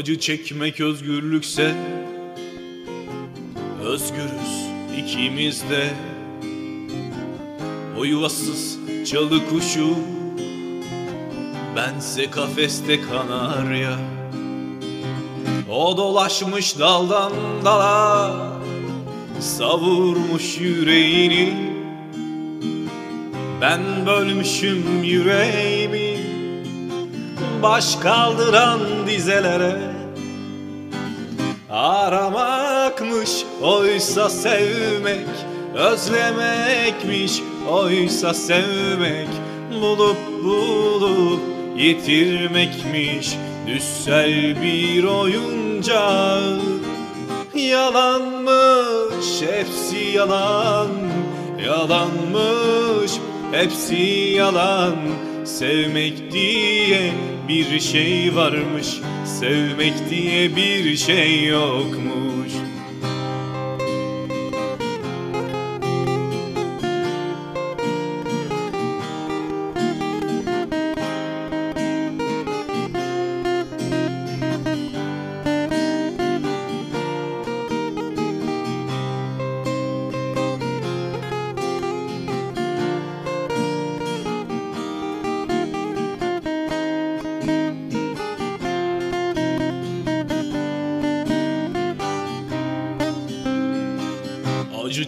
Acı çekmek özgürlükse Özgürüz ikimiz de. O yuvasız çalı kuşu Bense kafeste kanarya O dolaşmış daldan dala Savurmuş yüreğini. Ben bölmüşüm yüreğimi Baş kaldıran dizelere Aramakmış oysa sevmek Özlemekmiş oysa sevmek Bulup bulup yitirmekmiş. Düssel bir oyuncak Yalanmış hepsi yalan Yalanmış hepsi yalan Sevmek diye bir şey varmış Sevmek diye bir şey yokmuş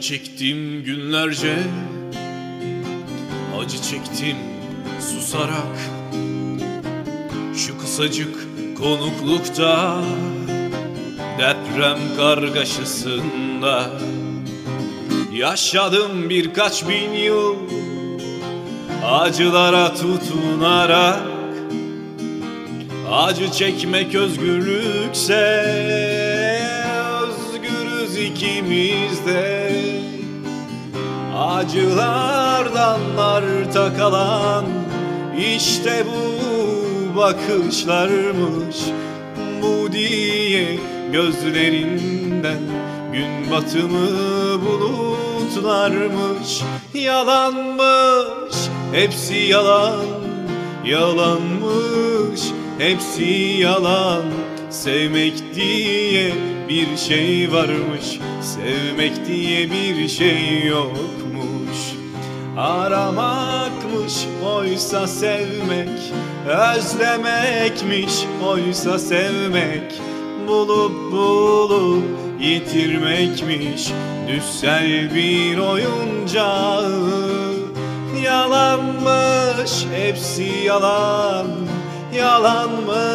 çektim günlerce. Acı çektim susarak. Şu kısacık konuklukta Deprem kargaşasında Yaşadım birkaç bin yıl. Acılara tutunarak Acı çekmek özgürlükse ikimiz de Acılardan arta kalan işte bu bakışlarmış. Bu diye gözlerinden gün batımı bulutlarmış. Yalanmış hepsi yalan. Yalanmış hepsi yalan Sevmek diye bir şey varmış Sevmek diye bir şey yokmuş. Aramakmış oysa sevmek Özlemekmiş oysa sevmek. Bulup bulup yitirmekmiş Düssel bir oyuncağı. Yalanmış hepsi yalan Yalanmış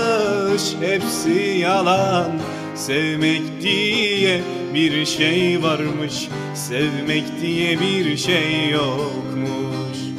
hepsi yalan. Sevmek diye bir şey varmış. Sevmek diye bir şey yokmuş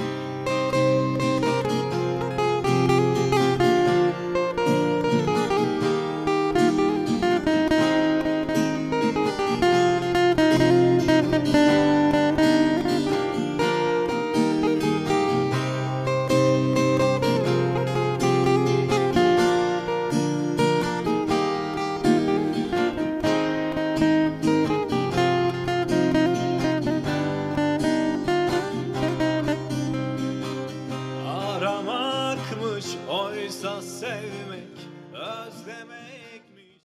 Aramakmış oysa sevmek Özlemek